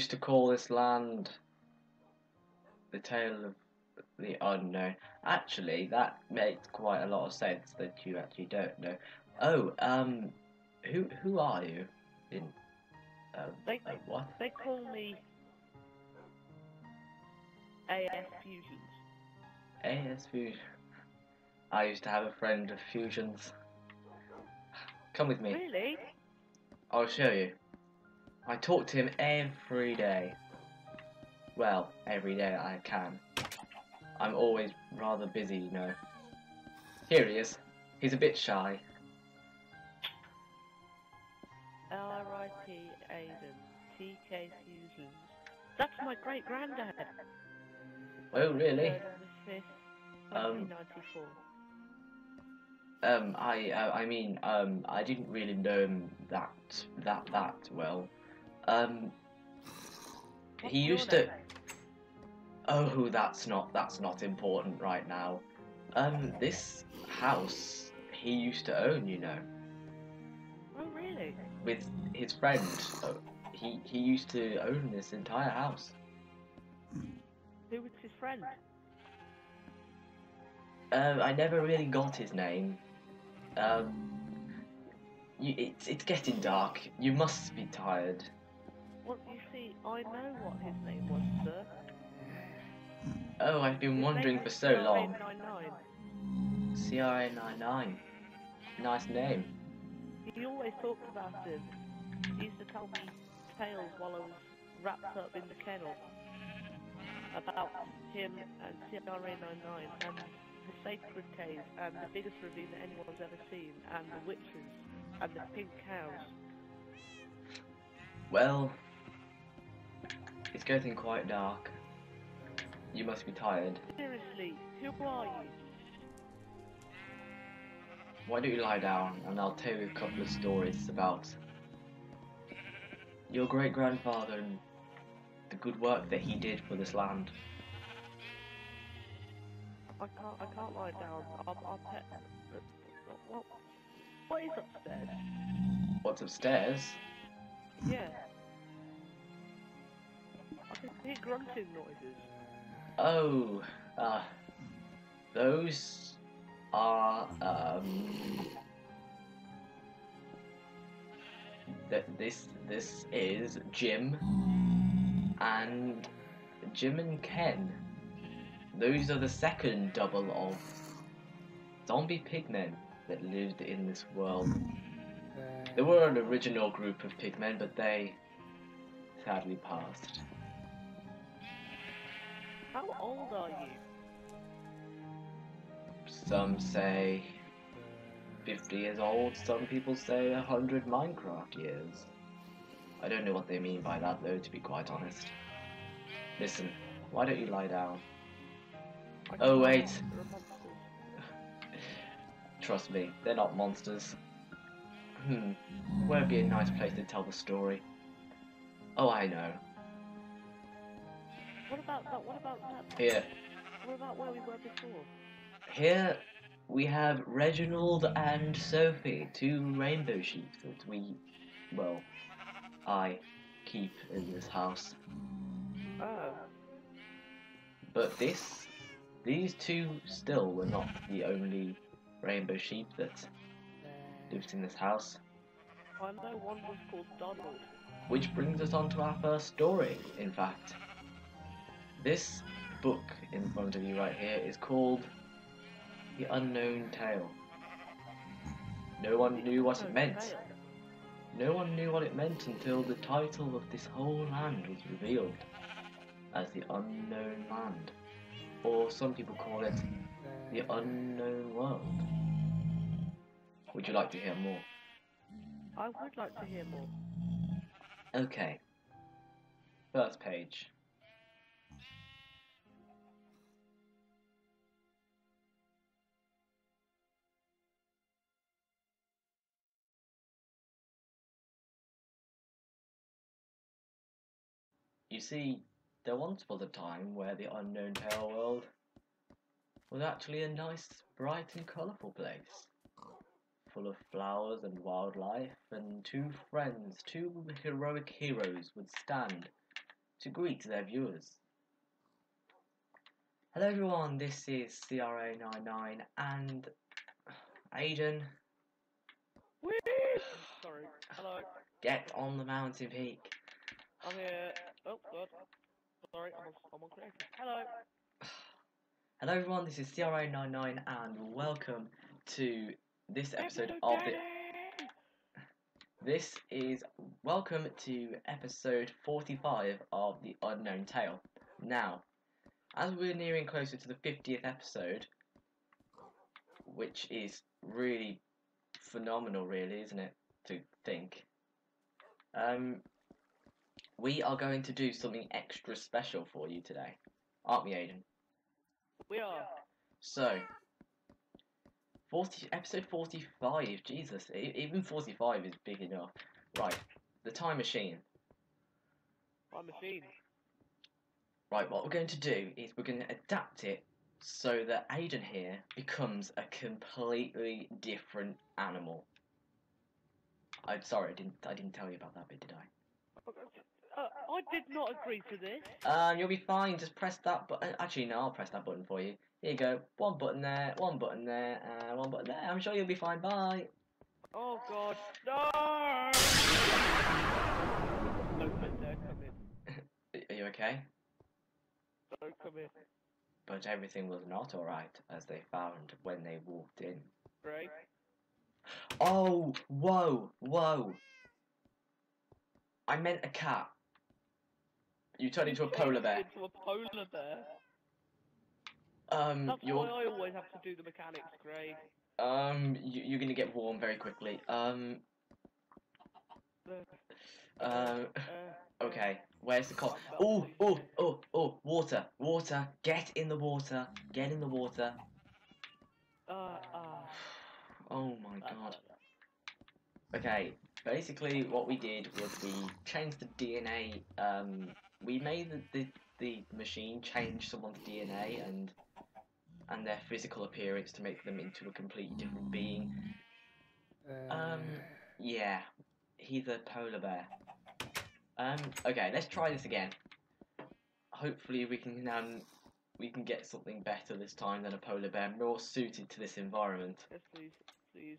used to call this land the Tale of the Unknown. Actually, that makes quite a lot of sense that you actually don't know. Oh, um, who who are you? In um, They- uh, what? they call me AS Fusions. AS Fusion. I used to have a friend of Fusions. Come with me. Really? I'll show you. I talk to him every day. Well, every day I can. I'm always rather busy, you know. Here he is. He's a bit shy. L-R-I-T Aiden. TK Fusions. That's my great granddad. Oh, really? Third of the fifth, Um, Um, I, uh, I mean, um, I didn't really know him that, that, that well. Um, What's he used to. name? Oh, that's not, that's not important right now. Um, this house he used to own, you know. Oh, really? with his friend. Uh, he he used to own this entire house. Who was his friend? Um, I never really got his name. Um, you, it's it's getting dark. You must be tired. Well, you see, I know what his name was, sir. Oh, I've been His wondering for so long. CRA99. CRA 99. Nice name. He always talked about him. He used to tell me tales while I was wrapped up in the kennel about him and CRA99 and the sacred cave and the biggest ravine that anyone's ever seen and the witches and the pink cows. Well, it's getting quite dark. You must be tired. Seriously, who are you? Why don't you lie down and I'll tell you a couple of stories about your great grandfather and the good work that he did for this land. I can't, I can't lie down. I'll, I'll pet. What, what is upstairs? What's upstairs? Hear grunting noises. Oh, uh, those are, um, th- this, this is Jim and Jim and Ken. Those are the second double of zombie pigmen that lived in this world. There were an original group of pigmen, but they sadly passed. How old are you? Some say 50 years old, some people say 100 Minecraft years. I don't know what they mean by that though, to be quite honest. Listen, why don't you lie down? Oh, wait. Trust me, they're not monsters. Hmm, where would be a nice place to tell the story? Oh, I know. What about that? What about that? Here, What about where we were before? here we have Reginald and Sophie, two rainbow sheep that we, well, I keep in this house. Oh, But this, these two still were not the only rainbow sheep that lived in this house. I know one was called Donald. Which brings us on to our first story, in fact. This book in front of you right here is called The Unknown Tale. No one knew what it meant. No one knew what it meant until the title of this whole land was revealed as the Unknown Land. Or some people call it the Unknown World. Would you like to hear more? I would like to hear more. Okay. First page. You see, there once was a time where the unknown tale world was actually a nice, bright and colourful place. full of flowers and wildlife, and two friends, two heroic heroes, would stand to greet their viewers. Hello everyone, this is CRA99 and Aiden, Whee! Sorry. Hello. get on the mountain peak. I'm here. Oh God. Sorry, I'm on, I'm on creative. Hello. Hello everyone, this is CRA99 and welcome to this episode of the This is welcome to episode 45 of The Unknown Tale. Now, as we're nearing closer to the 50th episode, which is really phenomenal, really, isn't it? To think. Um, we are going to do something extra special for you today, aren't we, Aiden? We are. So, 40, episode 45, Jesus, even 45 is big enough. Right, the time machine. My machine. Right, what we're going to do is we're going to adapt it so that Aiden here becomes a completely different animal. I'm sorry, I didn't. I didn't tell you about that bit, did I? Oh, Uh, I did not agree to this. Um, you'll be fine. Just press that button. Actually, no, I'll press that button for you. Here you go. One button there, one button there, and one button there. I'm sure you'll be fine. Bye. Oh God. No. Don't there come in. Are you okay? Don't come in. But everything was not alright, as they found when they walked in. Right. Oh, whoa, whoa. I meant a cat. You turned into a polar bear. Into a polar bear. Um, That's you're, why I always have to do the mechanics, Craig. um, you, you're gonna get warm very quickly. Um, Uh, um, uh, okay, where's the cop? Oh, oh, oh, oh, water, water, get in the water, get in the water. Uh, uh, Oh my uh, god. Okay, basically what we did was we changed the DNA. Um, we made the, the the machine change someone's DNA and and their physical appearance to make them into a completely different being. Um, yeah, he's a polar bear. Um, okay, let's try this again. Hopefully we can um we can get something better this time than a polar bear, more suited to this environment. yes, please, please.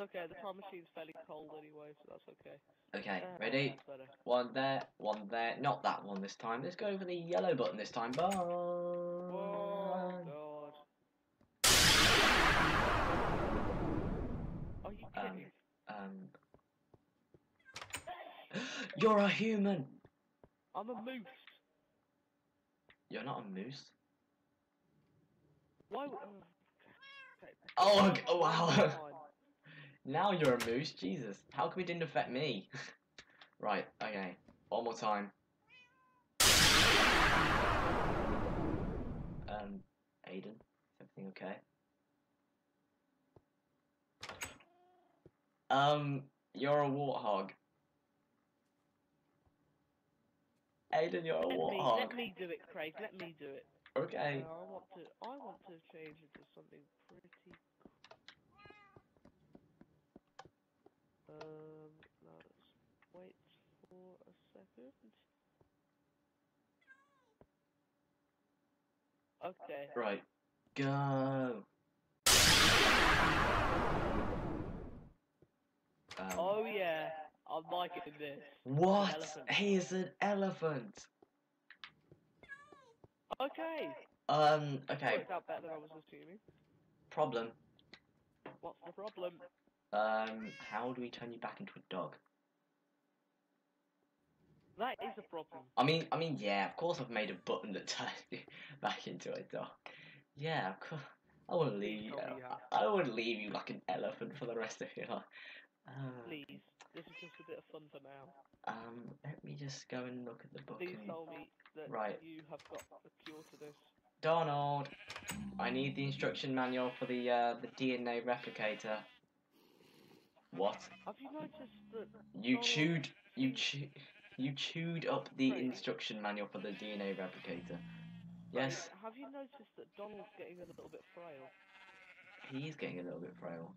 Okay, the time machine's fairly cold anyway, so that's okay. Okay, Uh, ready? One there, one there. Not that one this time. Let's go for the yellow button this time. Bye. Oh, God. Are you Um, kidding? Um. You're a human. I'm a moose. You're not a moose. Why? uh. Oh, oh, more wow. Now you're a moose. Jesus. How come it didn't affect me? right. Okay. One more time. Um, Aiden, is everything okay? Um, you're a warthog. Aiden, you're a Let me, warthog. let me do it, Craig. Let me do it. Okay. Uh, I want to. I want to change into something pretty. Um, let's wait for a second. Okay. Right. Go. Um, Oh yeah, I'm liking this. what? He is an elephant. Okay. Um. Okay. Worked out better than I was assuming. Problem. What's the problem? Um. How do we turn you back into a dog? That is a problem. I mean. I mean. Yeah. Of course, I've made a button that turns you back into a dog. Yeah. Of course. I wouldn't leave you. I I wouldn't leave you like an elephant for the rest of your life. Uh, Please, this is just a bit of fun for now. um. Let me just go and look at the book. Please tell me that Right. you have got the cure to this. Donald, I need the instruction manual for the uh, the DNA replicator. What? Have you noticed that? You chewed you chew you chewed up the instruction manual for the DNA replicator. Yes, Have you noticed that Donald's getting a little bit frail? he is getting a little bit frail.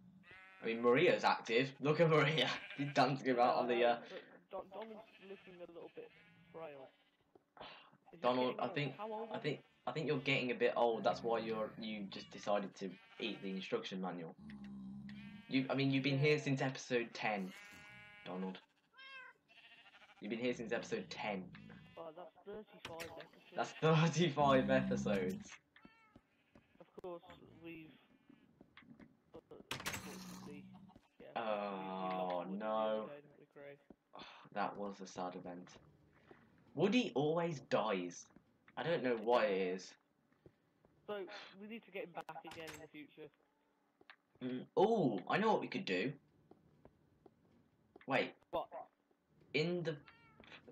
I mean, Maria's active. Look at Maria. She's dancing about on the. Uh... Don- Donald's looking a little bit frail. Is Donald, I think- I think I think you're getting a bit old. That's why you're you just decided to eat the instruction manual. You, I mean, you've been here since episode ten, Donald. You've been here since episode ten. Oh, that's 35 episodes. That's thirty-five episodes. Of course, we've. Uh, unfortunately, yeah, we- we Oh, lost Woody the no. other day, didn't we, Craig? That was a sad event. Woody always dies. I don't know why it is. So we need to get him back again in the future. Mm. Oh, I know what we could do. Wait, But in the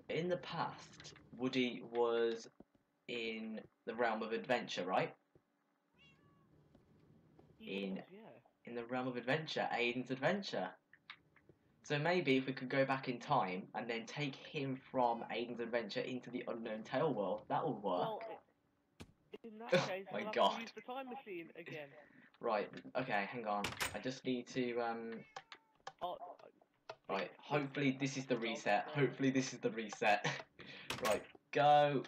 in the past, Woody was in the realm of adventure, right? In- was, yeah. In the realm of adventure, Aiden's adventure. So maybe if we could go back in time and then take him from Aiden's adventure into the unknown tale world, that would work. Well, in that Oh my we'll have God. to use the time machine again. Right. Okay. Hang on. I just need to um. Oh, Right. Hopefully this is the reset. Hopefully this is the reset. right. Go.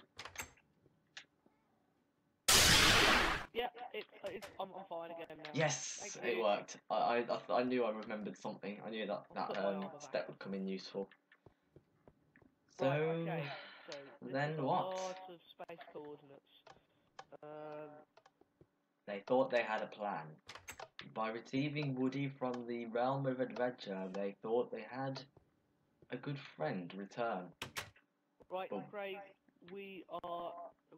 yeah, it, it's, I'm, I'm fine again now. Yes, it worked. I, I, I, knew I remembered something. I knew that that um, step would come in useful. So Right, okay. So then what? lot of space coordinates. Um, they thought they had a plan. By retrieving Woody from the realm of adventure, they thought they had a good friend return. right, Boom. Craig, we are.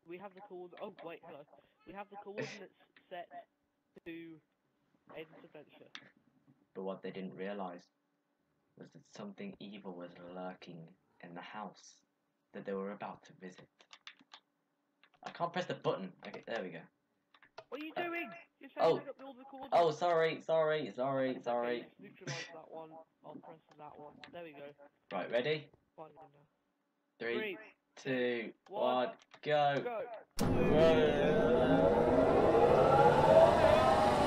We have the coord. Oh wait, hello. We have the coordinates set to Aiden's adventure. But what they didn't realize was that something evil was lurking in the house that they were about to visit. I can't press the button. Okay, there we go. What are you doing? You're oh. up the coordinates. Oh, sorry, sorry, sorry, sorry. Okay, neutralise that one. I'll press that one. There we go. Right, ready? Three, Three, two, one, one, go. go.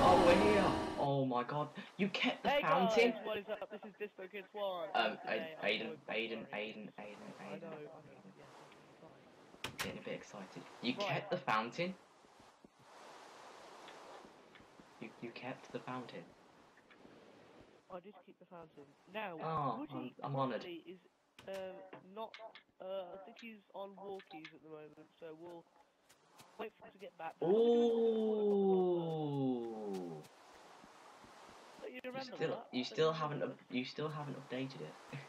Oh, we're here. Oh my god. You kept the Hey fountain? guys, what is up? This is Disco Kids One. Um, and A- today I'm Aiden, Aiden, Aiden, Aiden, I know, I know. Fine. Getting a bit excited. You Right. kept the fountain? You, you kept the fountain? I did keep the fountain. Now, Oh, Woody I'm- I'm honoured. currently is um, not. Uh, I think he's on walkies at the moment, so we'll wait for him to get back. But we'll do a- Ooh. But you You remember still, that? you still haven't, up, you still haven't updated it.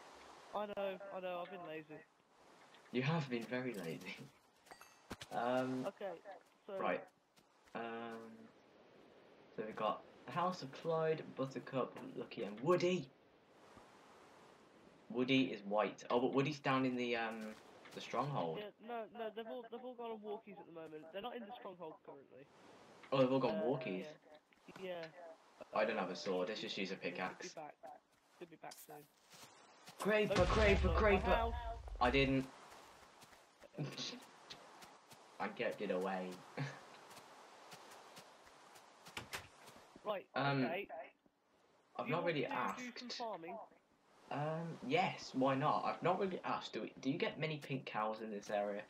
I know, I know. I've been lazy. You have been very lazy. Um, Okay, so right. Um, so we've got the House of Clyde, Buttercup, Lucky, and Woody. Woody is white. Oh, but Woody's down in the um the stronghold. Yeah, no, no, they've all they've all gone on walkies at the moment. They're not in the stronghold currently. Oh, they've all gone Uh, walkies. Yeah. I don't have a sword. Let's just use a yeah, pickaxe. be back. Should be back soon. Creeper, Don't creeper, my creeper. I didn't. I kept it away. Right. Um, okay. I've you not really asked. farming. Um, yes, why not? I've not really asked. Do, we, do you get many pink cows in this area?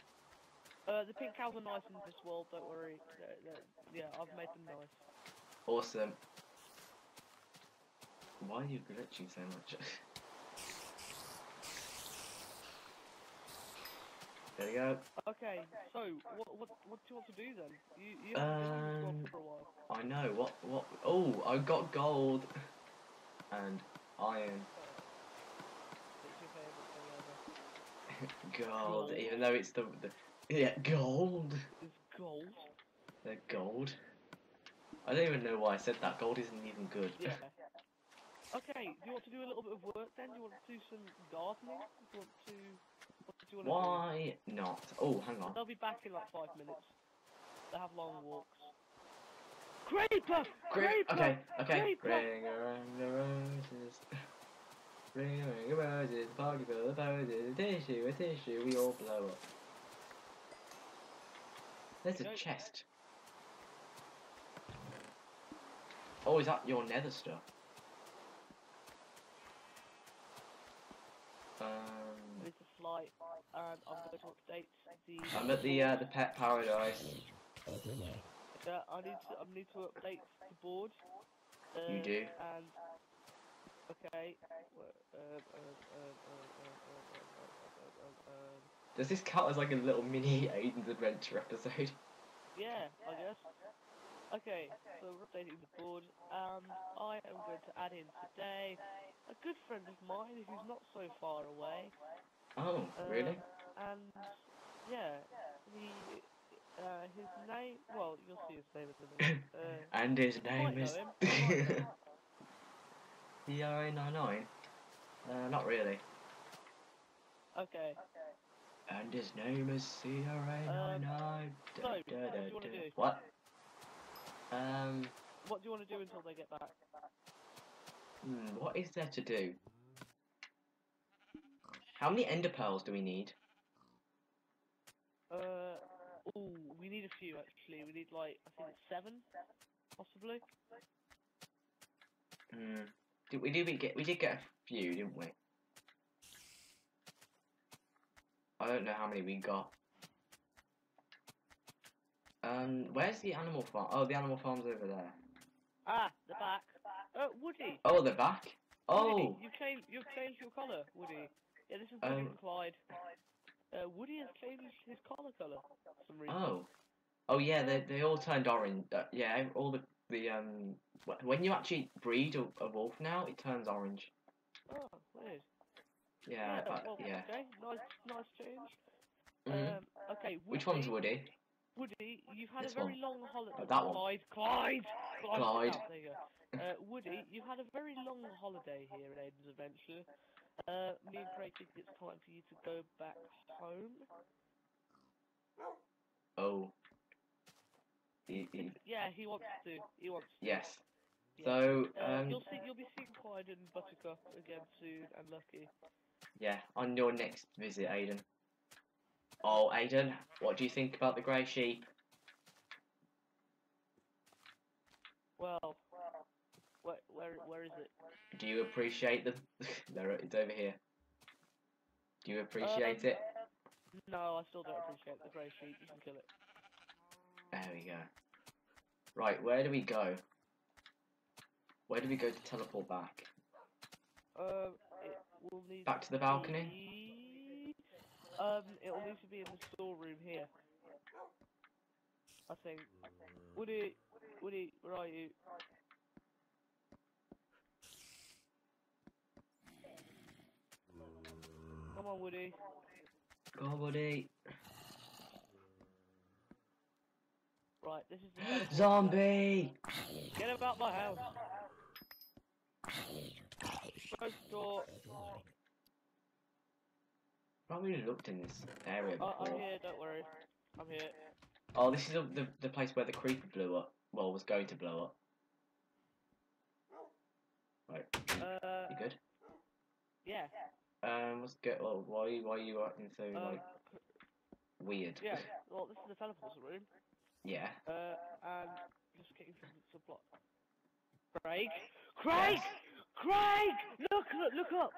Uh, the pink cows are nice in this world. Don't worry. They're, they're, yeah, I've made them nice. Awesome. Why are you glitching so much? there we go. Okay. So, what what what do you want to do then? You you haven't Um, for a while. I know. What? What? Oh, I got gold and iron. It's your favourite thing ever. gold, Gold. even though it's the, the yeah gold. It's gold. The gold. I don't even know why I said that. Gold isn't even good. Yeah. Okay. Do you want to do a little bit of work then? Do you want to do some gardening? Do you want to? Why not? Oh, hang on. They'll be back in like five minutes. They have long walks. Creeper! Creeper! Okay, okay. Ring around the roses. Ring around the roses. Party for the poses. A tissue, a tissue. We all blow up. There's a chest. Oh, is that your nether stuff? Um. It's a flight. I'm at the uh, the pet paradise. I I need to I need to update the board. Uh, you do. And okay. Does this count as like a little mini Aiden's Adventure episode? Yeah, I guess. Okay, so we're updating the board, and I am going to add in today a good friend of mine who's not so far away, Oh, Uh, really? And yeah, he, uh, his name. Well, you'll see his name in a minute. Uh, And his name is might know him. CRA99? Uh, not really. Okay. And his name is CRA99. Um, so, what do do? What? Um, What do you want to do until they get back? hmm, what is there to do? How many ender pearls do we need? Uh, oh, we need a few actually. We need like I think it's seven, possibly. Hmm. Did we did we get we did get a few, didn't we? I don't know how many we got. Um, where's the animal farm? Oh, the animal farm's over there. Ah, the back. Uh, Woody. Oh, they're back. Oh, Woody, you changed. You've changed your collar, Woody. Yeah, this is Woody Um, and Clyde. Uh, Woody has changed his collar color for some reason. oh, oh yeah. They they all turned orange. Uh, yeah, all the the um. When you actually breed a, a wolf now, it turns orange. Oh, weird. Yeah, uh, well, yeah. Okay, nice, nice change. Mhm. Um, okay. Woody, Which one's Woody? Woody, you've had This a very one. long holiday. Oh, that one. Clyde, Clyde, Clyde. Clyde. There you go. Uh, Woody, you've had a very long holiday here at Aiden's Adventure. Uh, me and Craig think it's time for you to go back home. Oh. He, he, Yeah, he wants to. He wants. To. yes. Yeah. So Uh, um. you'll see. You'll be seeing Clyde and Buttercup again soon, and Lucky. Yeah, on your next visit, Aiden. Oh, Aiden, what do you think about the grey sheep? Well, where, where, is it? Do you appreciate them? there, it's over here. Do you appreciate Um, it? No, I still don't appreciate the grey sheep. You can kill it. There we go. Right, where do we go? Where do we go to teleport back? Um, it will need Back to the balcony? be- Um, it will need to be in the storeroom here. I think. Woody, Woody, where are you? Come on, Woody. Go on, buddy. Right, this is the. Zombie! Get him out my house. Close door. I've really looked in this area before. Oh, I'm here. Don't worry. I'm here. Oh, this is the, the, the place where the creeper blew up. Well, was going to blow up. Right, Uh, you good? yeah. Um, let's get. Well, why why are you acting so Um, like weird? yeah. Well, this is the teleport room. yeah. Uh, and just getting some supply. Craig, Craig, Yes. Craig! Look, look, look up!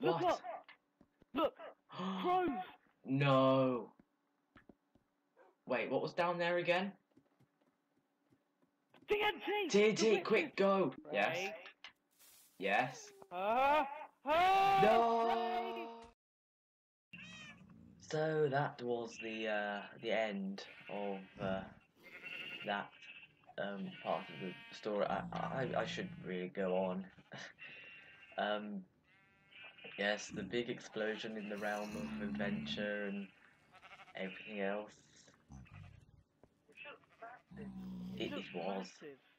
Look What? up! Look, crows! no. Wait, what was down there again? TNT! TNT, quick, go! Yes, Craig. yes. Ah! Ah! No. So that was the uh, the end of uh, that um, part of the story. I, I, I should really go on. um, yes, the big explosion in the realm of adventure and everything else. It, it was.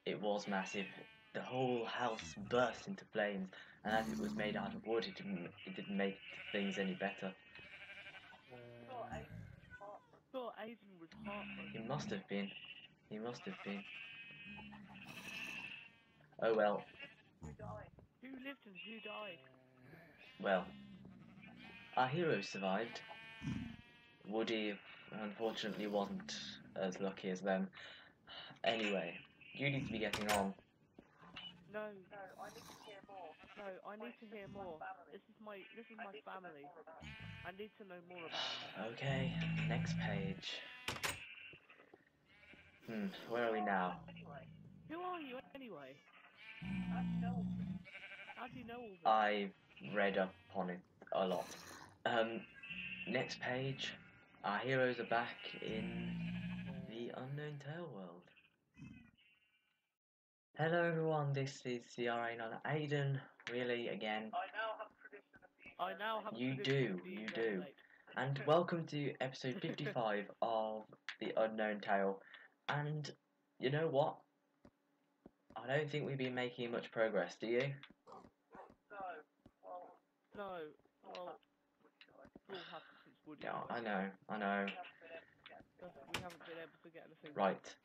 It was massive. The whole house burst into flames, and as it was made out of wood, it didn't it didn't make things any better. Thought Aiden was heartbroken. He must have been. He must have been. Oh well. Who lived and who died? Well. Our hero survived. Woody, unfortunately, wasn't as lucky as them. Anyway, you need to be getting on. No. No, I need to hear more. This is my this is my family. I need to know more about them. Okay, next page. Hmm, where are we now? Who are you anyway? How do you know all this? I've read up on it a lot. Um, next page. Our heroes are back in the Unknown Tale world. Hello everyone, this is CRA99 Aiden, really again, I now have. You tradition do, of being you very do. late. and welcome to episode 55 of the Unknown Tale. And you know what? I don't think we've been making much progress, do you? No, well, it's all happened since Woody. Yeah. I know, I know. We haven't been able to get anything. Right.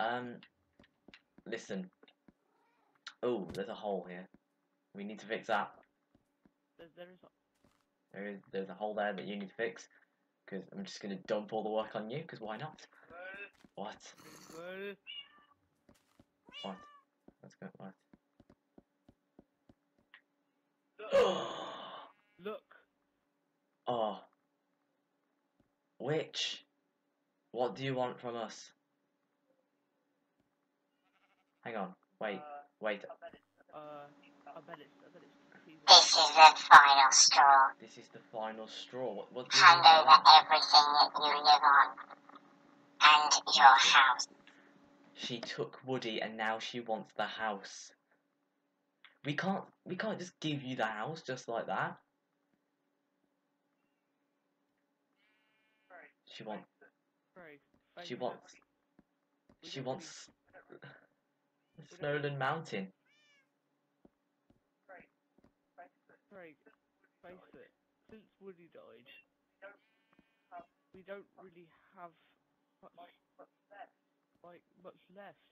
Um, listen. Oh, there's a hole here. We need to fix that. There, there is. There is, there's a hole there that you need to fix. Because I'm just going to dump all the work on you, because why not? What? Well, What? Let's go, what? Look, oh. Which? What do you want from us? Hang on. Wait. Wait. uh, I bet it's. I bet it's. season This is the final straw. This is the final straw. What, what do you Hand mean? over everything that you live on. And your house. She took Woody and now she wants the house. We can't we can't just give you the house just like that. She wants Craig, she wants she wants don't Mountain. Craig, face it. Since Woody died, we don't really have much, like much left.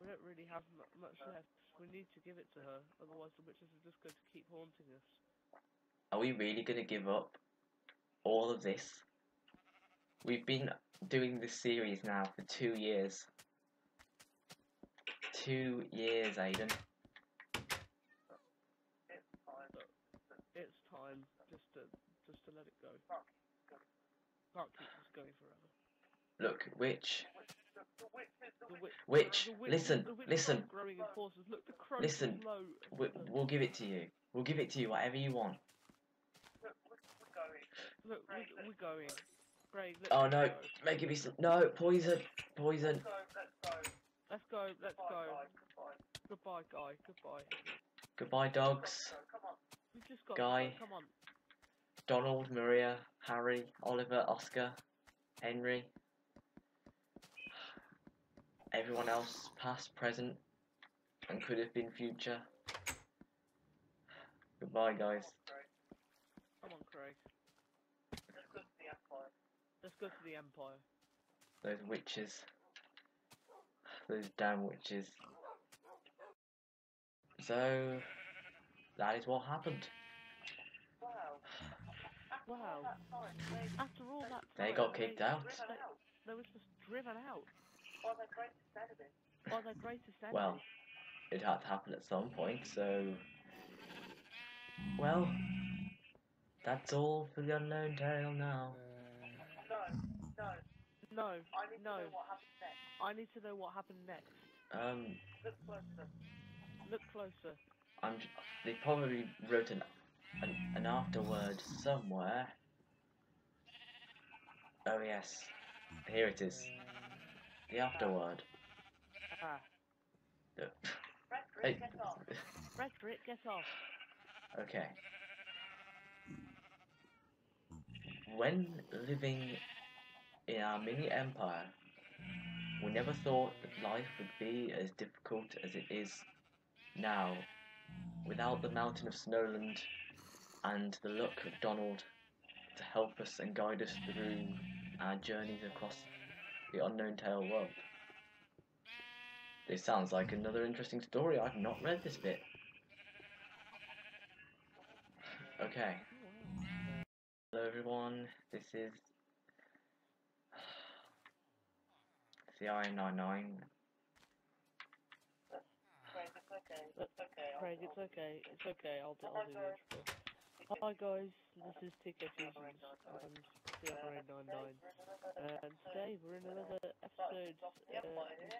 We don't really have much left. We need to give it to her, otherwise the witches are just going to keep haunting us. Are we really gonna give up all of this? We've been doing this series now for two years. Two years, Aiden. It's time just to just to let it go. Can't keep this going forever. Look, which The wi- Which? witch- Listen, listen. growing in forces. Look, the crows Listen, low. we, we'll give it to you. We'll give it to you, whatever you want. Look, we're, we're going. Craig, oh, let's Oh no, go. make it be some. No, poison, poison. Let's go, let's go. Goodbye, guy. Goodbye. Goodbye, dogs. We just got Guy. Come on. Donald, Maria, Harry, Oliver, Oscar, Henry. Everyone else, past, present, and could have been future. Goodbye, guys. Come on, Craig. Let's go to the Empire. Let's go to the Empire. Those witches. Those damn witches. So, that is what happened. Wow. After all that time, They got kicked out. They, they was just driven out. By their greatest enemy. Well, it had to happen at some point, so. Well, that's all for the unknown tale now. no, no. No, I need to know what happened next. I need to know what happened next. Um, Look closer. I'm. j- They probably wrote an, an an afterword somewhere. Oh yes, here it is. The afterword. Ah, The- Hey, Frederick, get off. Okay. When living in our mini empire, we never thought that life would be as difficult as it is now, without the mountain of Snowland and the luck of Donald to help us and guide us through our journeys across the unknown tale world. This sounds like another interesting story. I've not read this bit. Okay. Hello everyone, this is CRA99. Craig, it's okay. It's okay. I'll do, I'll do the intro. Hi guys, this is Fusions and CRA99 and today we're in another episode uh,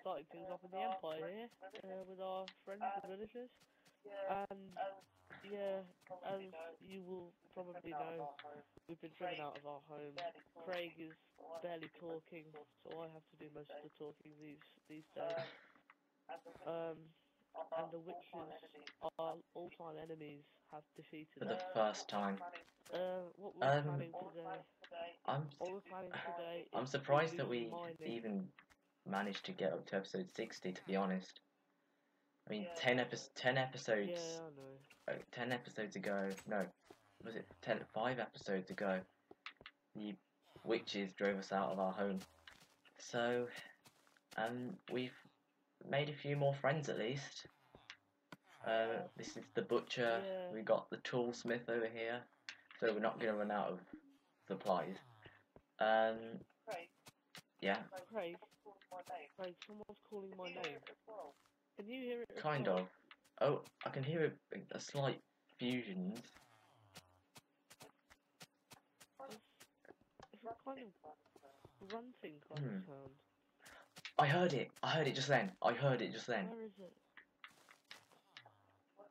starting things off in the Empire here uh, with our friends the villagers and yeah, as you will probably know, we've been driven out of our home. Craig is barely talking, so I have to do most of the talking these these days. Um, and the witches, our all-time enemies, have defeated For the us. first time. Uh, what we're Um, planning today, I'm what we're planning today I'm surprised that we mining. even managed to get up to episode 60 to be honest. I mean 10 epi- 10 episodes Yeah, uh, 10 episodes ago, no, was it 10, 5 episodes ago, the witches drove us out of our home. So, um, we've made a few more friends at least. Uh, this is the butcher, Yeah. we got the toolsmith over here, so we're not going to run out of supplies. Um, yeah, Craig, Craig, someone's calling my name. Can you hear it? kind of. Oh, I can hear a, a slight fusions. It's, it's kind of grunting kind Hmm. of sound. I heard it, I heard it just then, I heard it just then. Where is it?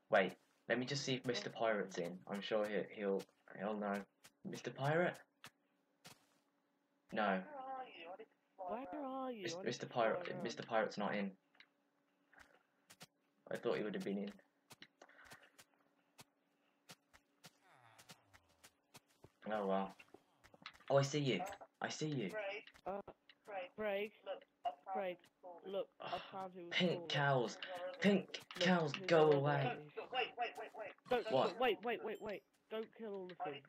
Wait, let me just see if Mr. Pirate's in. I'm sure he'll he'll, he'll know. Mr. Pirate? No, Where are you? Mis- I need Mr. Pirate. Mr. Pirate's not in. I thought he would have been in. Oh well. Oh, I see you. I see you. Uh, Craig, Craig, look, I found who was Pink cows. Pink Look, cows, go don't away. worry. Don't, What? Wait, wait, wait, wait. Don't kill all of them.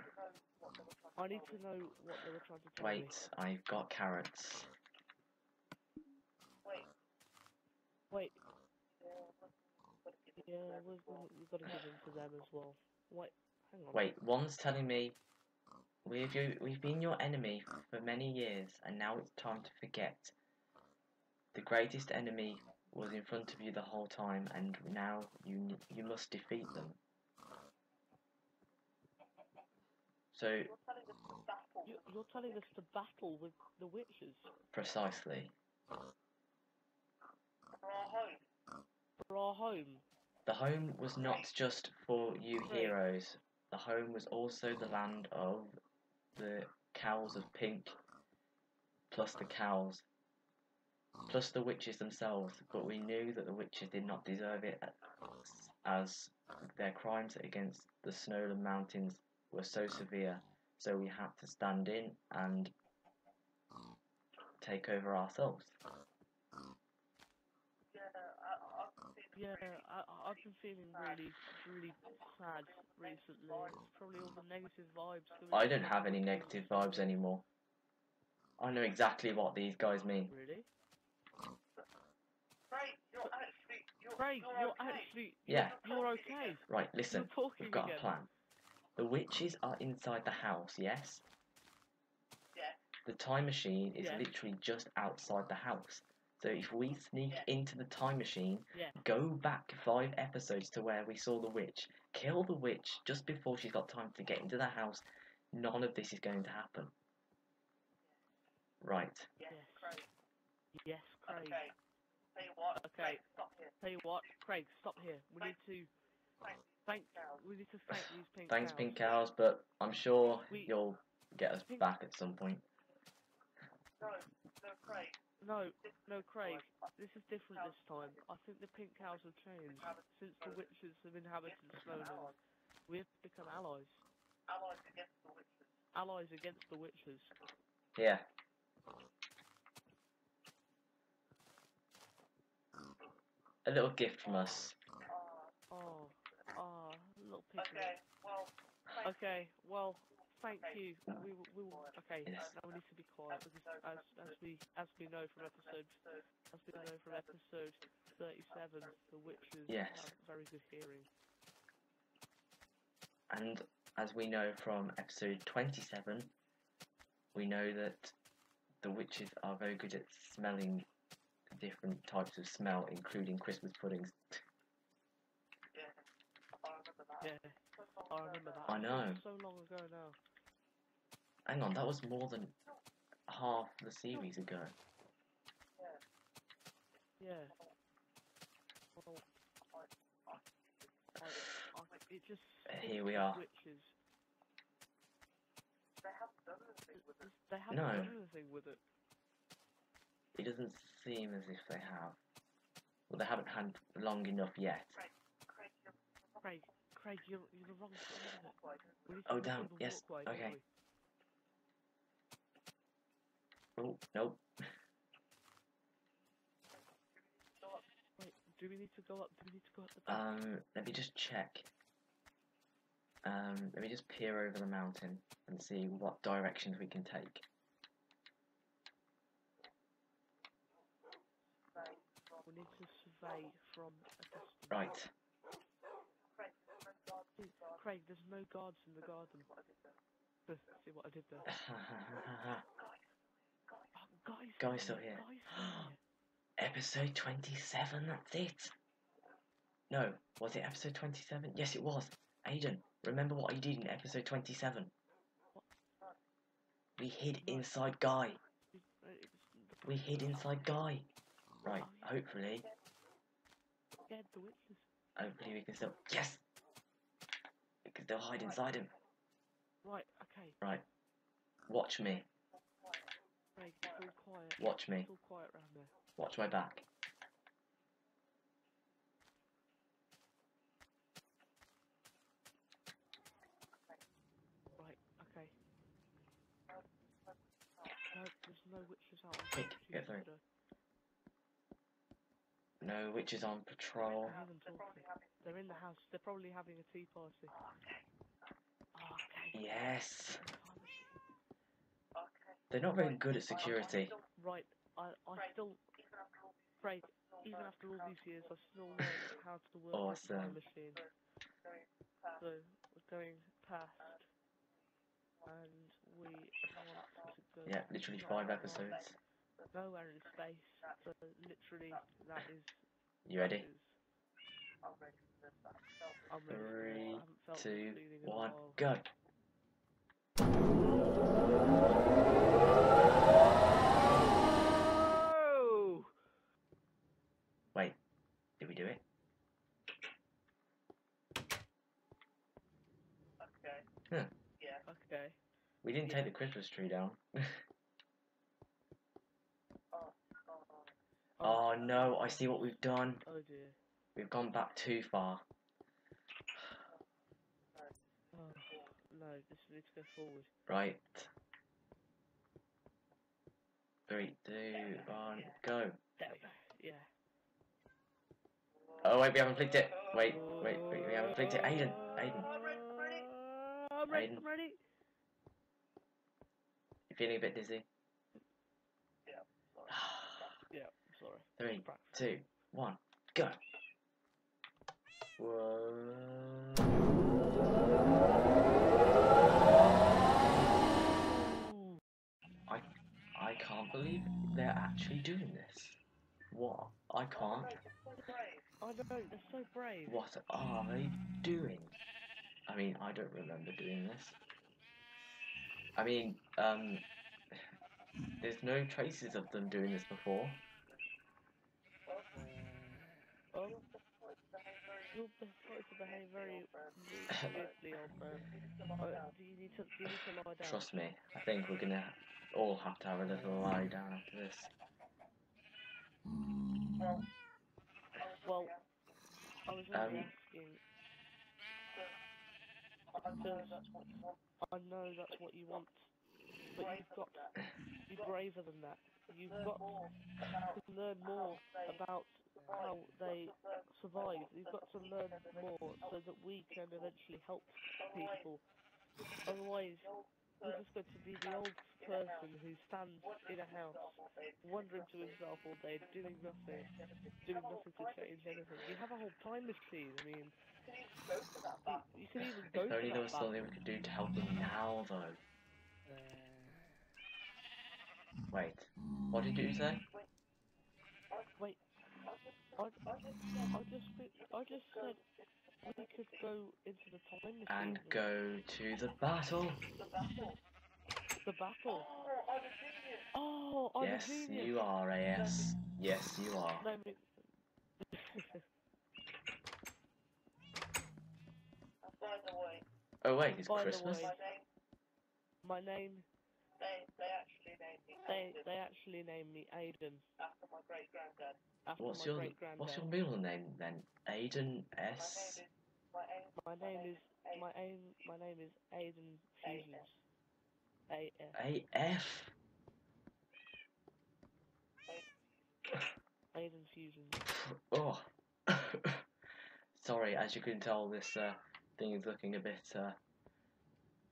I need to know what they were trying to tell me. Wait, I've got carrots. Wait. Yeah, we've, we've got to give in to them as well. Wait, hang on. Wait, one's telling me we've we've been your enemy for many years, and now it's time to forget. The greatest enemy was in front of you the whole time, and now you you must defeat them. So You, you're telling us to battle with the witches precisely, for our home. For our home. the home was not just for you heroes. The home was also the land of the cows of pink, plus the cows plus the witches themselves, but we knew that the witches did not deserve it as their crimes against the Snowland Mountains were so severe, so we had to stand in and take over ourselves. Yeah, I, I- I've been feeling really, really sad recently. It's probably all the negative vibes. I don't have any negative vibes anymore. I know exactly what these guys mean. Really? Craig, you're actually. Yeah. You're okay. Right, listen, You're talking we've got again. a plan. The witches are inside the house, yes? The time machine is Yeah. literally just outside the house. So if we sneak into the time machine, Yeah. go back five episodes to where we saw the witch, kill the witch just before she's got time to get into the house, none of this is going to happen. Right. Yes. Yes, Craig. Okay. Tell you what, Craig, stop here. We need to thank. We need to thank these pink Thanks, cows. Pink Cows, but I'm sure We- you'll get us Pink- back at some point. No, no, Craig. No, no, Craig. This is different this time. I think the pink cows have changed since the witches have inhabited Snowland. We have to become allies. Allies against the witches. Yeah. A little gift from us. Oh, oh, oh, little piglet. Okay, well, thank you. We will, we will. Okay, Yes. now we need to be quiet because as as we as we know from episode as we know from episode thirty-seven, the witches Yes. have very good hearing. And as we know from episode 27, we know that the witches are very good at smelling different types of smell, including Christmas puddings. Yeah, I remember that. I know. So long ago now. Hang on, that was more than half the series ago. Yeah. Well, I, I, it just. Here we are. Witches. They haven't No. done anything with it. It doesn't seem as if they have. Well, they haven't had long enough yet. Craig, Craig, you're, you're the wrong side of it. We Oh, damn, yes, walkway, okay. Oh, nope. Wait, do we need to go up? Do we need to go up the back? Um, let me just check. Um, let me just peer over the mountain and see what directions we can take. we need to survey from a. Right. Craig, there's no guards in the garden. See what I did there? Oh, guys, Guys still here. Guys episode 27, that's it. No, was it episode 27? Yes, it was. Aiden, remember what I did in episode 27? We hid inside Guy. It- it's the- We hid inside Guy. Right, hopefully, Scared the witches. hopefully we can still. Yes! We can still hide inside him. Right, okay. Right. Watch me. Craig, it's all quiet. Watch me. It's all quiet around there. Watch my back. Right, okay. No, there's no witches out. Quick, get through. No witches on patrol. They're even talking. They're in the house. They're probably having a tea party. Oh, okay. Yes. Okay. They're not very good at security. Right, I, I still, Craig, even after all these years, I still know how to work with the Awesome. machine. So, we're going past, and we want to go Yeah, literally five episodes. Nowhere in space. So, literally, that is. You ready? that is- I'm ready. for it. I Three, haven't felt this two, feeling in a one, go. Oh! Wait, did we do it? Okay. Yeah. Yeah, okay. We didn't take the Christmas tree down. oh no, I see what we've done. Oh dear. We've gone back too far. Oh, no, this needs to go forward. Right. Three, two, one, go. There we go. Yeah. Oh wait, we haven't flicked it. Wait, wait, wait, we haven't flicked it. Aiden, Aiden, I'm ready. I'm ready. Aiden. I'm ready. you feeling a bit dizzy? Yeah, I'm sorry. Three, Practice. two, one, go. Whoa. I I can't believe they're actually doing this. What? I can't. I know, they're so brave. What are they doing? I mean, I don't remember doing this. I mean, um, there's no traces of them doing this before. Supposed to behave very weirdly, old man. Do you need to, do you need to lie down? Trust me, I think we're gonna all have to have a little lie down after this. Well, I was Um, asking I know that's what you want, but you've got to be braver than that. You've got to learn more about how they survive. We've got to learn more so that we can eventually help people. Otherwise, we're just going to be the old person who stands in a house, wondering to himself all day, doing nothing, doing nothing to change anything. You have a whole time machine. I mean, you, you can even go If only there was something we could do to help them now, though. Uh. Wait, what did you say? Wait, I, I, I just, I just said we could go into the time machine and go to the battle. the battle. The battle. Oh, I'm yes, a genius. Oh, you are, AS. Yes, you are. No, me- By the way, Oh wait, it's By the Christmas. way- my name, my name. they, they actually named me They they actually named me Aiden after my great granddad. after What's your. What's your middle name then? Aiden S. My name is, my name my. My name is Aiden Fusions. A F. A F. Aiden Fusions. Oh. Sorry, as you can tell, this uh, thing is looking a bit uh,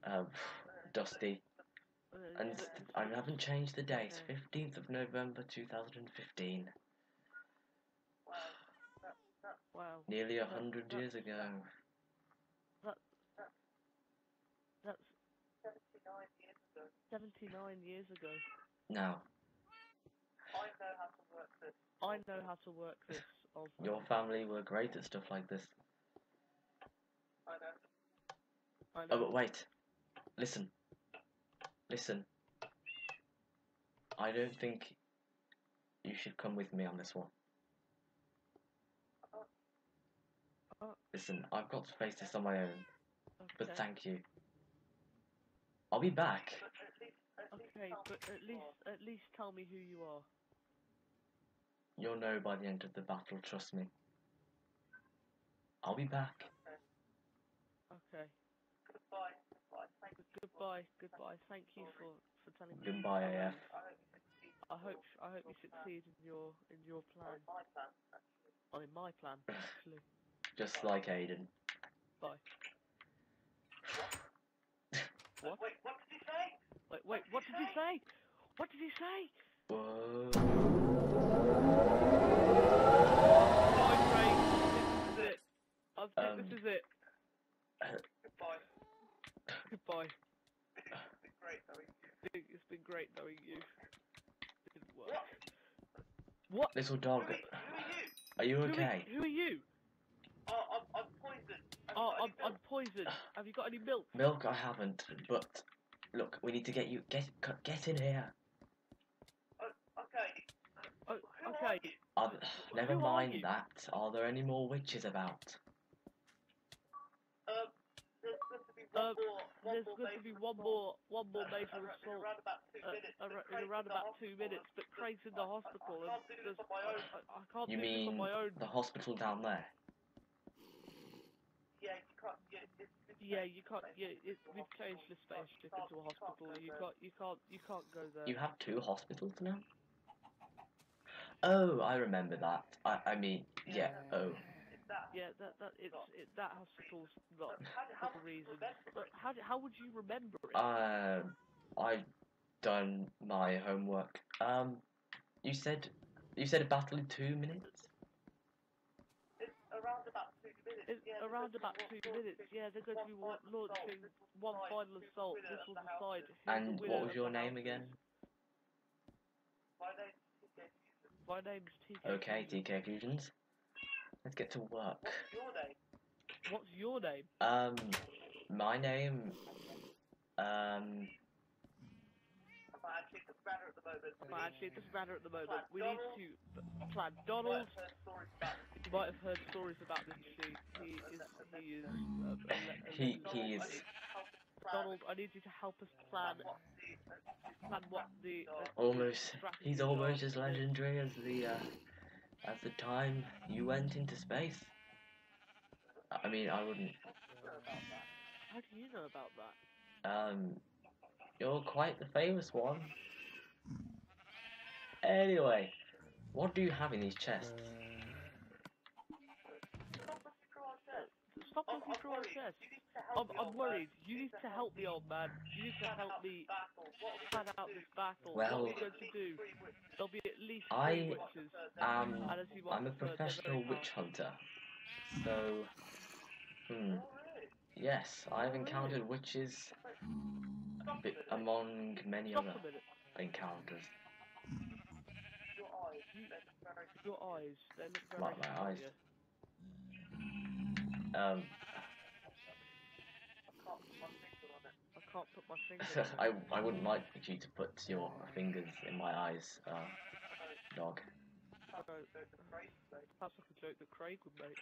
uh, dusty. And I haven't changed the date. Okay. 15th of November 2015. well, that, that, Wow. Nearly a hundred years ago. That's 79 years ago. 79 years ago. Now, I know how to work this. I know how to work this. Of your family were great at stuff like this. I know. I oh, know. Oh, but wait. Listen. Listen. I don't think you should come with me on this one. Oh. Listen, I've got to face this on my own, but thank you. I'll be back. But at least, at least Okay, but at least at least tell me who you are. You'll know by the end of the battle, trust me. I'll be back. Okay. Goodbye. Goodbye. Thank you. Goodbye. Goodbye. Thank you for for telling me. Goodbye, AF. I hope you succeed. I hope I hope you succeed in your in your plan. My plan, actually. Oh, in my plan, actually. Just like Aiden. Bye. What? Wait, what did he say? Wait, wait. What did he say? What did he say? Whoa. Bye, Craig. This is it. I think Um, this is it. Goodbye. Goodbye. It's been great knowing you. It- It's been great knowing you. It didn't work. What? What? Little Who dog, are, who are you? are you Who are- okay? Who are you? Oh, I'm, I'm poisoned. Have Oh, I'm, any I'm poisoned. Have you got any milk? Milk, I haven't, but look, we need to get you get get in here. Oh, okay. Oh, Who okay. are you? Um, are, never Who are mind you? that. Are there any more witches about? Going to be one Um. One There's going to be one more one more Uh, major ar- in assault around about two uh, minutes. ar- but in Craig's around in the about two hospital, minutes, but and Craig's in I- the I- hospital, I, and can't do this on my own. I, I can't You do this on mean my own. the hospital down there? Yeah, you can't. Yeah, it's, it's Yeah, you can't. Yeah, it, we've changed the spaceship into a hospital. You can't. You can't. You can't go there. You have two hospitals now? Oh, I remember that. I, I mean, yeah, oh. It's that. Yeah, that that it's it, that hospital's not How, how for the would you remember But how how would you remember it? Uh, I've done my homework. Um, you said you said a battle in two minutes. It's around about two minutes. It's yeah, around about two minutes. Yeah, they're going to be one wa- final assault. launching one final assault. This will decide houses. who And the what was your name house again? My name's TJ Fusion. My name's TK. Okay, TK Fusions. Let's get to work. What's your name? What's your name? Um, my name. Um, Well, actually, it doesn't matter at the moment. But actually, it doesn't matter at the moment. Plan We Donald. need to plan Donald. have heard stories about this. You might have heard stories about this sheep. He is. He is. Um, a, le- a He- he Donald, is- I need to help us plan Donald, I need you to help us plan what the, uh, plan what the uh, almost. He's almost as legendary as the uh, as the time you went into space. I mean, I wouldn't. How do you know about that? Um, you're quite the famous one. Anyway, what do you have in these chests? Stop looking through our chest. Stop I'm, looking I'm through our worried. chest. You need to help I'm, me, I'm old worried. man. You need to help me, old man. You need to plan help out me this battle. What are we plan going to out do? this battle. Well- what are we going to do? There'll be at least I- three witches. Um, And as you I'm a have heard, they're professional very witch hunter. So, hmm, yes, I've encountered witches Stop bi- it. among many Stop other minute. encounters. Your eyes. They're very Your eyes, they look very My- my eyes. Familiar. Um, I can't put my finger on it. I I wouldn't like you to put your fingers in my eyes, uh, dog. So, that's like a joke that Craig would make.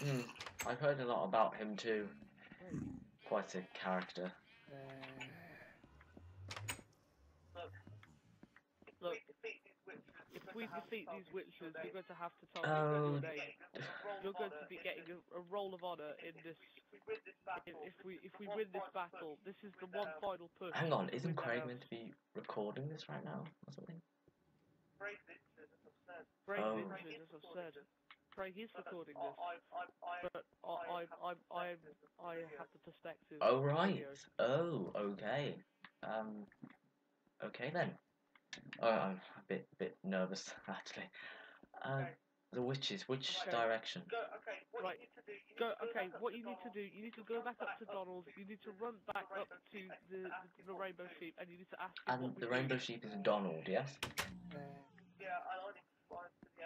Hmm. I've heard a lot about him too. Quite a character. Look, if we defeat these witches, you're going to have to tell Oh. me your name. You're going to be getting a, a roll of honor in this. If, if we if we win this battle, this is the one final push. Hang on, isn't Craig uh, meant to be recording this right now or something? Craig Oh. Vincent, as I've said, Craig is recording this, but I I I uh, I, I have the perspective. Oh right. Oh okay. Um. Okay then. Oh, I'm a bit bit nervous actually. Um. The witches. Which Okay. direction? Right. Go. Okay. What you need to do, you need to go back up to Donald. You need to run back up to the the, the rainbow sheep, and you need to ask And what we the do. rainbow sheep is Donald, yes?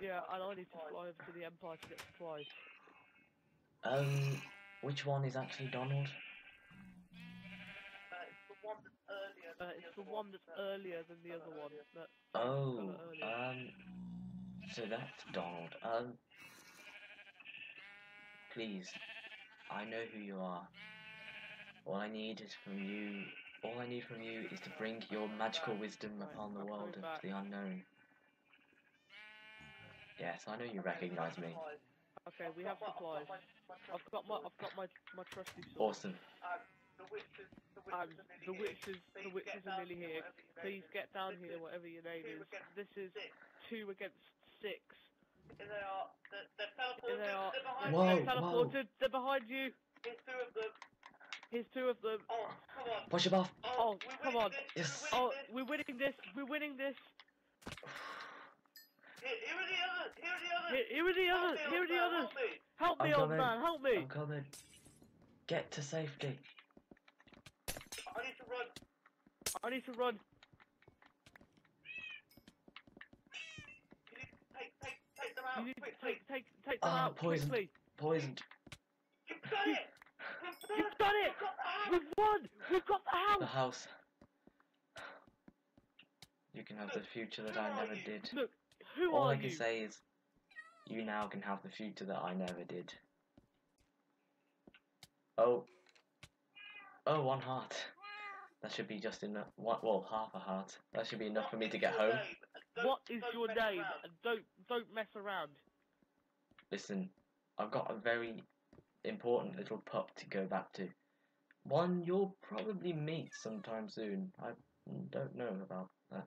Yeah, and I need to fly over to the Empire to get supplies. Um. Which one is actually Donald? Uh, it's the one that's earlier than the other one. That Oh. Um. So that's Donald. Um. Please, I know who you are. All I need is from you. All I need from you is to bring your magical wisdom upon the world of the unknown. Yes, I know you recognize me. Okay, we have supplies. I've got my I've got my my trusty sword. Awesome. And the witches the witches are nearly here. Please get down here, whatever your name is. This is two against six. Here they are. They're, Whoa, they're whoa. teleported. They're behind you. Here's two of them. Oh, come on. Push him off. Oh, oh come on. Yes. Oh, we're winning this. We're winning this. Here, here are the others. Here are the others. Help me, I'm old man. Help me. I'm coming. Get to safety. I need to run. I need to run! take take take them Ah, out poisoned. quickly. Poisoned. You've done it. You've done it. We've won. We've got the house. The house. house. You can have the future that I never did. Look, who All are I can you? say is, you now can have the future that I never did. Oh. Oh, one heart. That should be just enough. One, well, half a heart. That should be enough for me to get home. What is your name? And don't don't mess around. Listen, I've got a very important little pup to go back to. One you'll probably meet sometime soon. I don't know about that.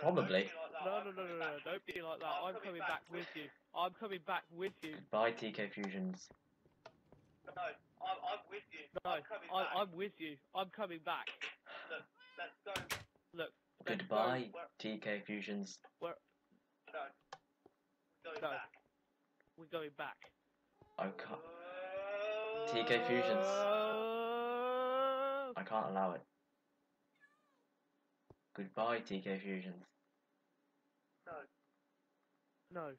Probably. No, no, no, no, no. Don't be like that. I'm coming back with you. I'm coming back with you. Goodbye, TK Fusions. No, I, I'm with you. I'm coming back. Look. let's Goodbye, go. TK Fusions. No. We're going back. I can't. TK Fusions. Uh, I can't allow it. Goodbye, TK Fusions. No. No.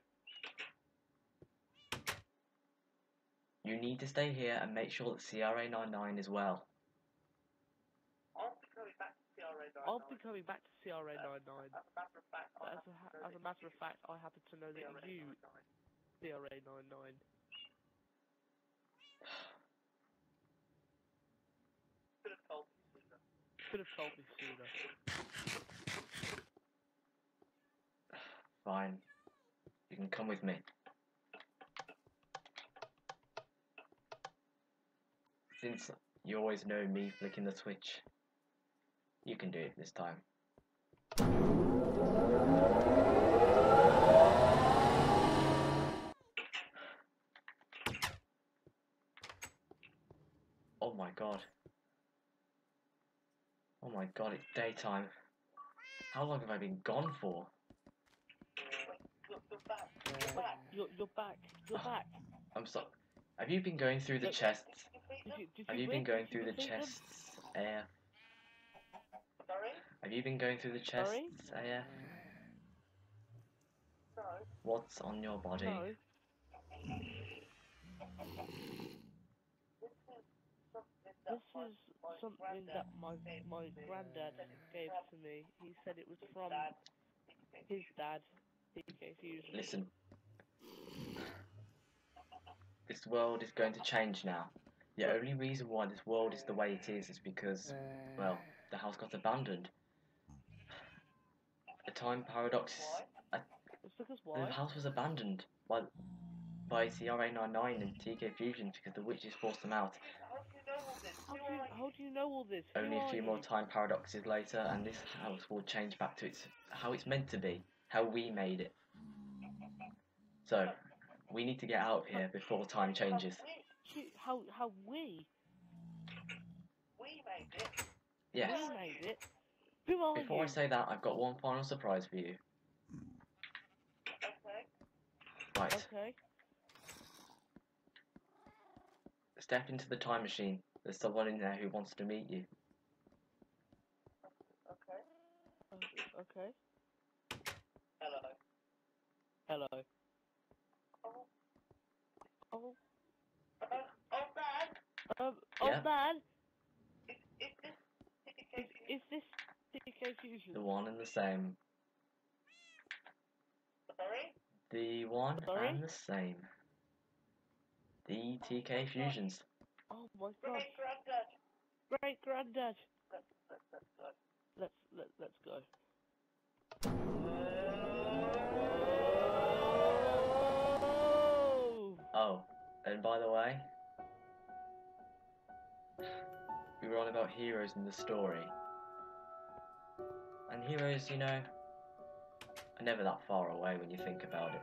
You need to stay here and make sure that CRA99 is well. I'll be coming back to CRA 99. As a, ha- as a matter of fact, I happen to know that you, CRA 99. Should have told me sooner. Fine. You can come with me. Since you always know me flicking the switch, you can do it this time. Oh my god. Oh my god, it's daytime. How long have I been gone for? You're, you're back. You're back. I'm sorry. Have you been going through the Look, chests? Did you, did Have you you been going Did through the chests, AF? Sorry? Have you been going through the chests, Sorry? AF? What's on your body? No. this is something that my my granddad gave to me. He said it was from his dad, TK Fusion. Listen. This world is going to change now. The only reason why this world is the way it is is because, well, the house got abandoned. The time paradox is It's because The house was abandoned by by CRA99 and TK Fusions because the witches forced them out. How do you how do you know all this? Only a few more time paradoxes later, and this house will change back to its how it's meant to be, how we made it. So, we need to get out of here before time changes. Gee, How how we We made Yes. we made it? Who are Before you? I say that, I've got one final surprise for you. Okay. Right, Okay. step into the time machine. There's someone in there who wants to meet you. o- Okay. Hello. Hello. Oh. Um. Oh, Yeah. Dad. Is, is this TK Fusion? The one and the same. Sorry? The one Sorry? and the same. The TK Fusions. Oh my god. Great granddad. Great granddad. Let's let let's go. Whoa! Oh, and by the way, we were on about heroes in the story. And heroes, you know, are never that far away when you think about it.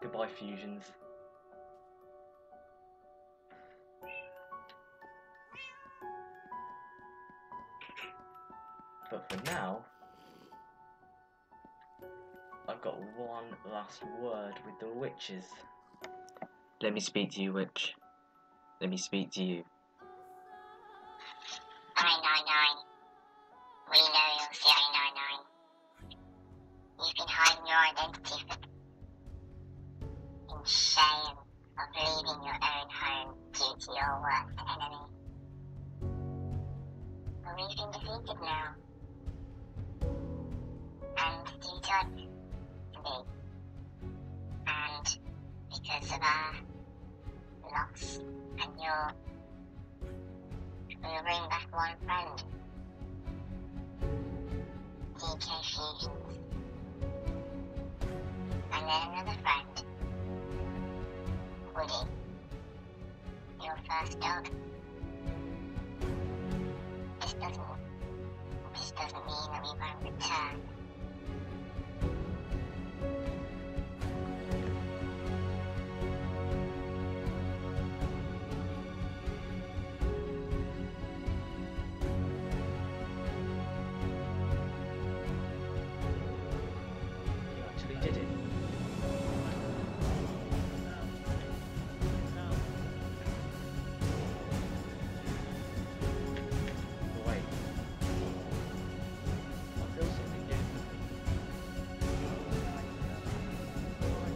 Goodbye, fusions. But for now, got one last word with the witches. Let me speak to you, witch. Let me speak to you.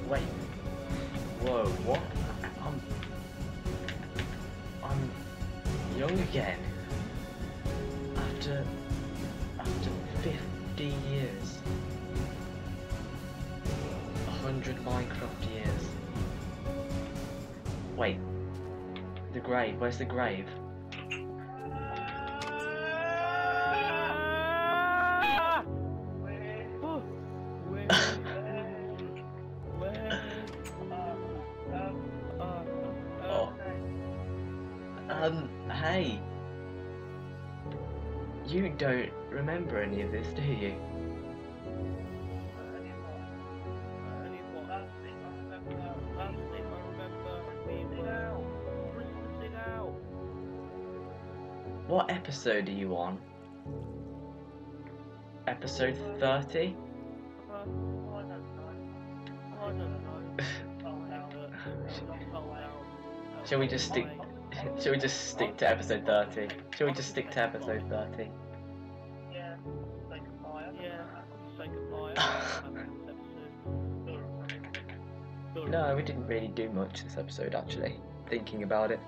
Wait. Whoa, what? I'm... I'm young again. After... After 50 years. A hundred Minecraft years. Wait. The grave, where's the grave? Don't remember any of this, do you? What? Episode are you on? Episode 30? Uh, I don't know. I don't know. Shall we just stick Shall we just stick to episode 30? Shall we just stick to episode 30? No, we didn't really do much this episode actually. Thinking about it.